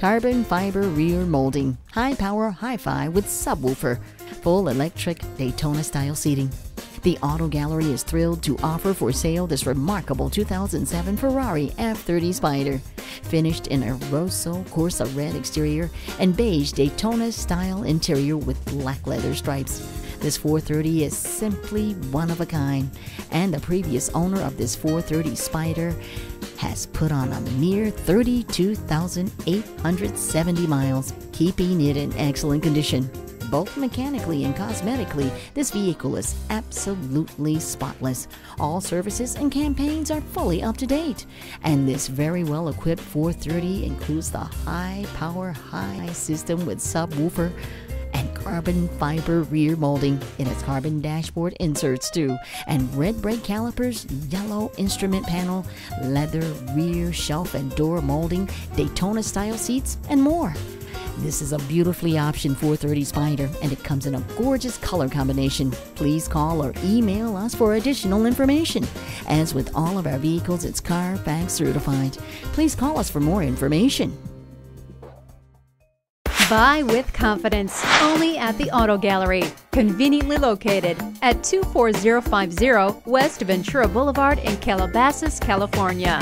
carbon fiber rear molding, high power hi fi with subwoofer, full electric Daytona style seating. The Auto Gallery is thrilled to offer for sale this remarkable 2007 Ferrari F430 Spider, finished in a Rosso Corsa red exterior and beige Daytona style interior with black leather stripes. This 430 is simply one of a kind, and the previous owner of this 430 Spider has put on a mere 32,870 miles, keeping it in excellent condition. Both mechanically and cosmetically, this vehicle is absolutely spotless. All services and campaigns are fully up to date. And this very well equipped 430 includes the high power high system with subwoofer carbon fiber rear molding. It has carbon dashboard inserts too, and red brake calipers, yellow instrument panel, leather rear shelf and door molding, Daytona style seats, and more. This is a beautifully optioned 430 Spider, and it comes in a gorgeous color combination. Please call or email us for additional information. As with all of our vehicles, it's Carfax certified. Please call us for more information. Buy with confidence only at the Auto Gallery, conveniently located at 24050 West Ventura Boulevard in Calabasas, California.